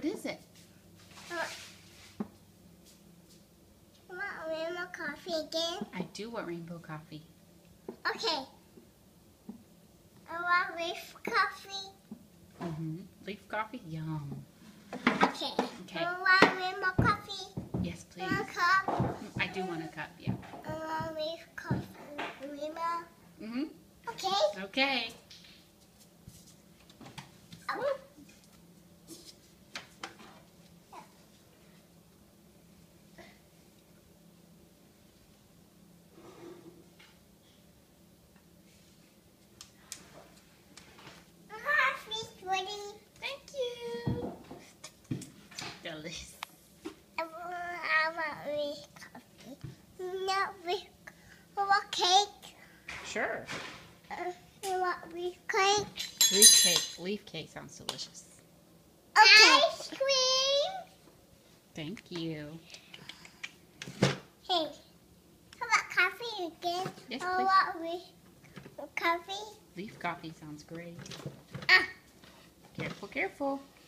What is it? You want rainbow coffee again? I do want rainbow coffee. Okay. I want leaf coffee. Mm-hmm. Leaf coffee? Yum. Okay. Okay. I want rainbow coffee. Yes, please. Want a cup? I do want a cup, yeah. I want leaf coffee. Rainbow. Mm-hmm. Okay. Okay. Sure. Uh, I want with cake. Leaf cake. Leaf cake sounds delicious. Okay. Ice cream. Thank you. Hey, how about coffee again? Yes, I please. want with coffee. Leaf coffee sounds great. Ah. Careful, careful. Oh,